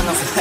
Oh,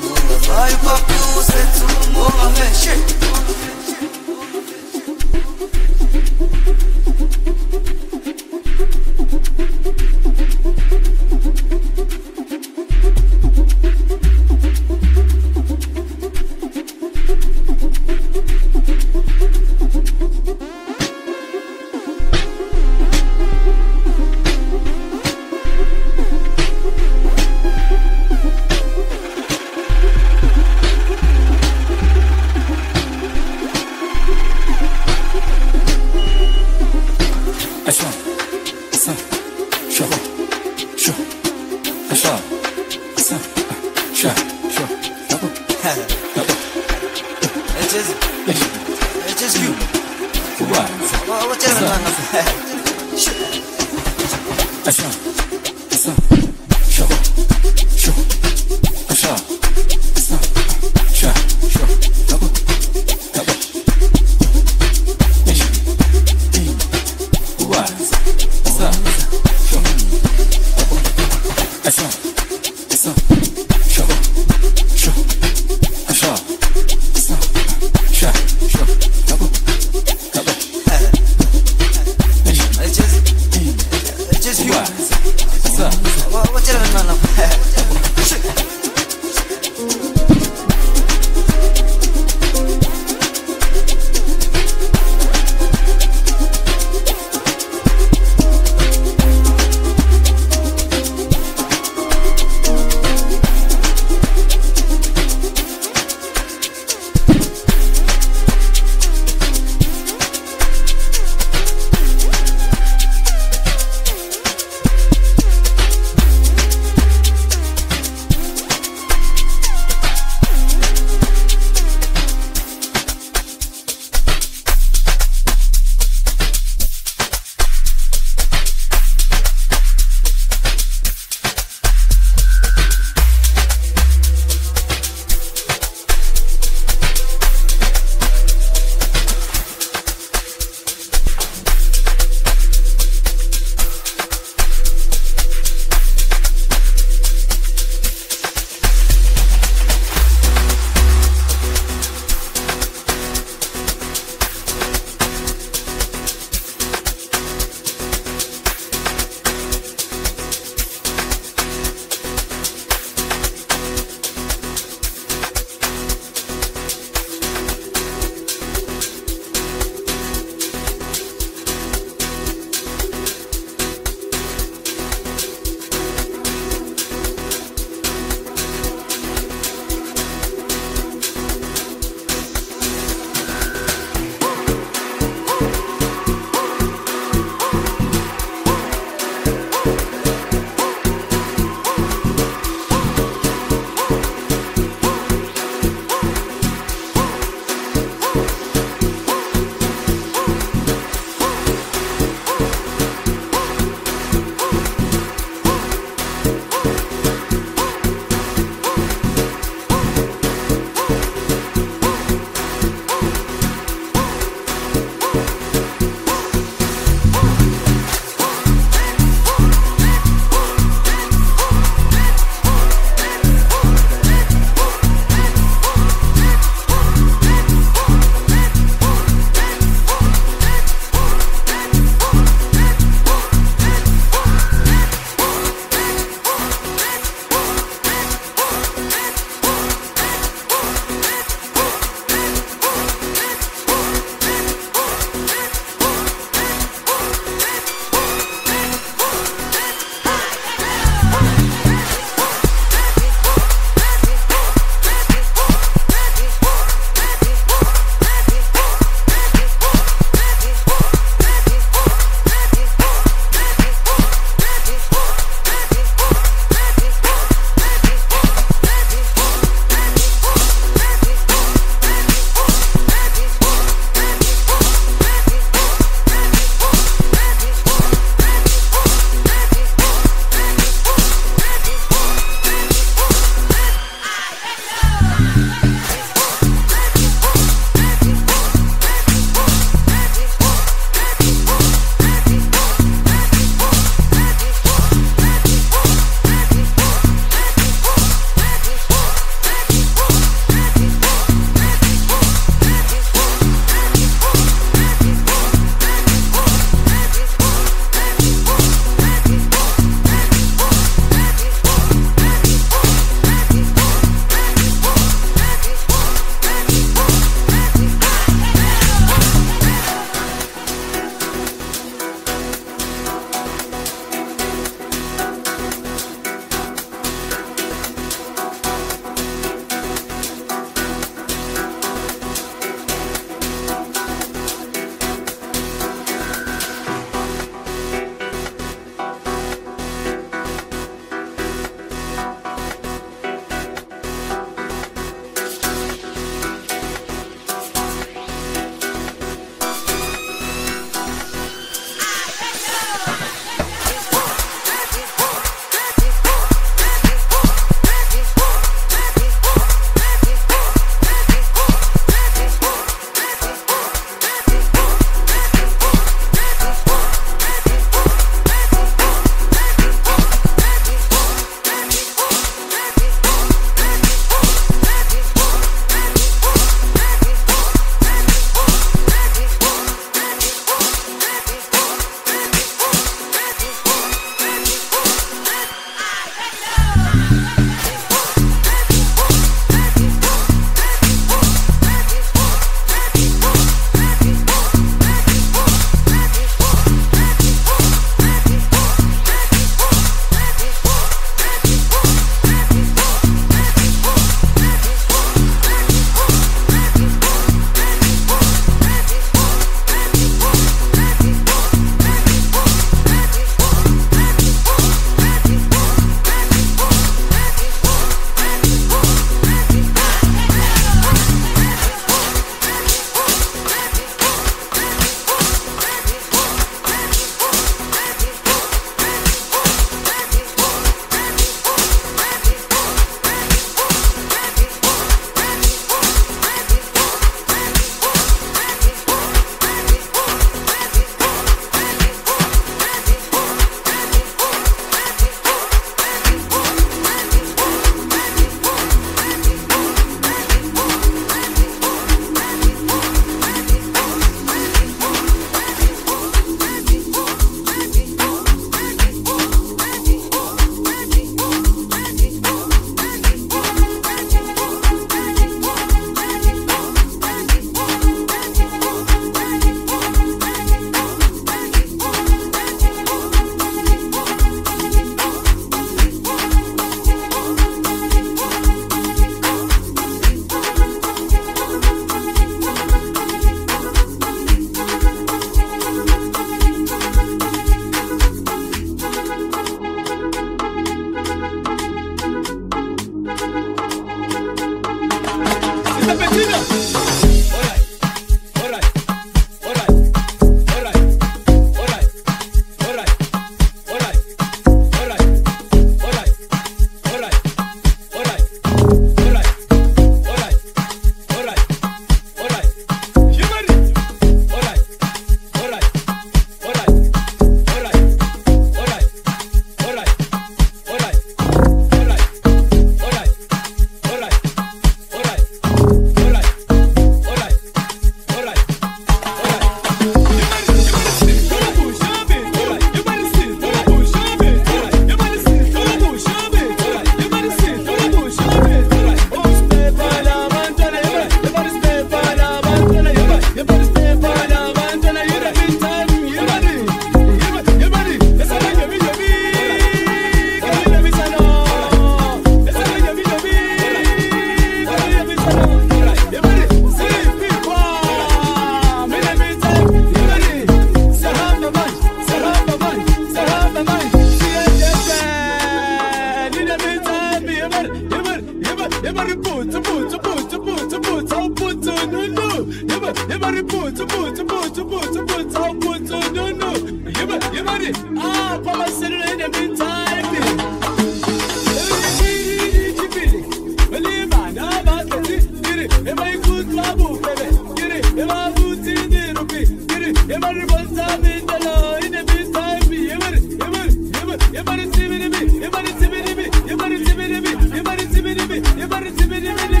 eziningi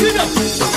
beka